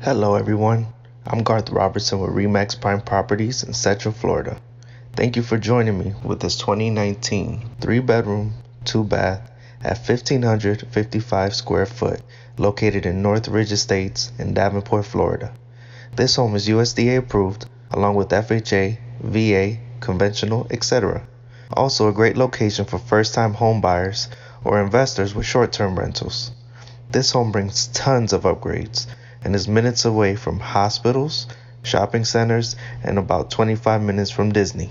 Hello, everyone. I'm Garth Robertson with RE/MAX Prime Properties in Central Florida. Thank you for joining me with this 2019 three bedroom, two bath at 1555 square foot located in North Ridge Estates in Davenport, Florida. This home is USDA approved along with FHA, VA, conventional, etc. Also a great location for first time home buyers or investors with short term rentals. This home brings tons of upgrades and is minutes away from hospitals, shopping centers, and about 25 minutes from Disney.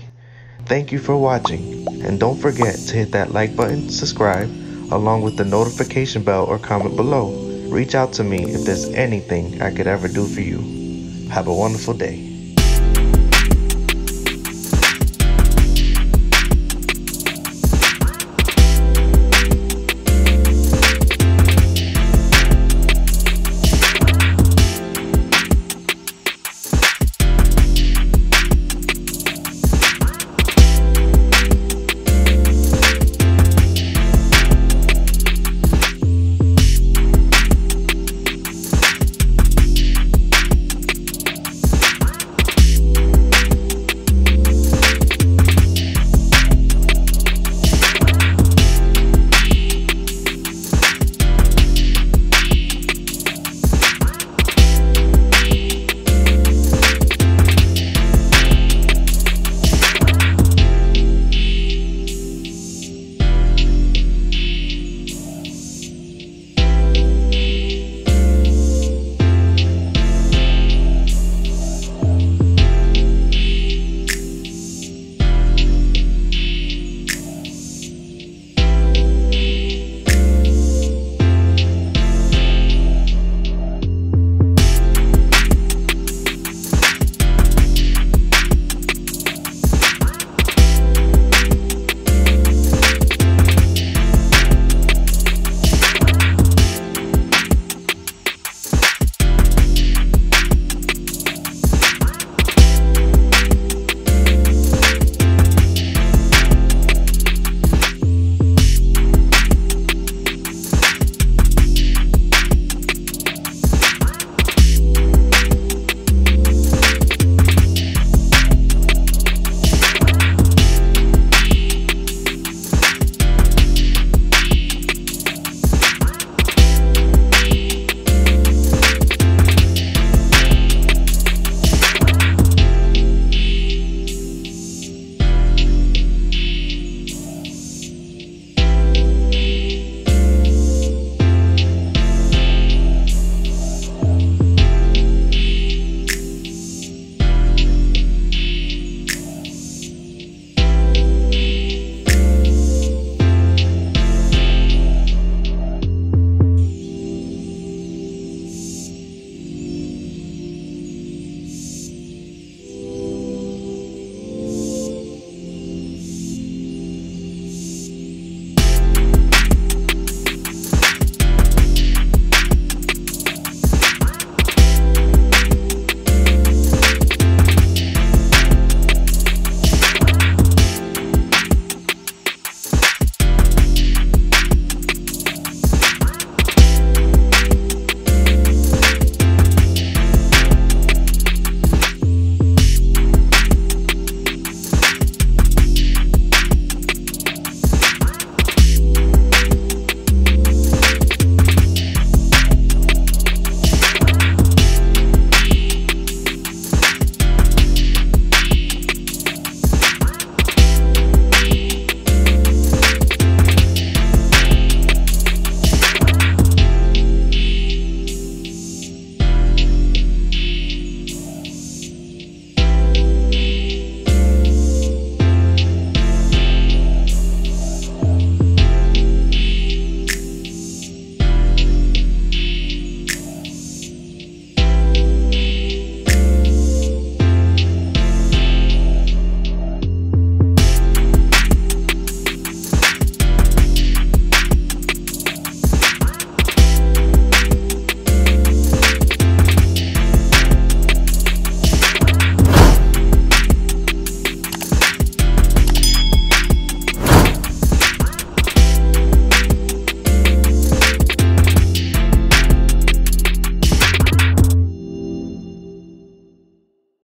Thank you for watching, and don't forget to hit that like button, subscribe, along with the notification bell or comment below. Reach out to me if there's anything I could ever do for you. Have a wonderful day.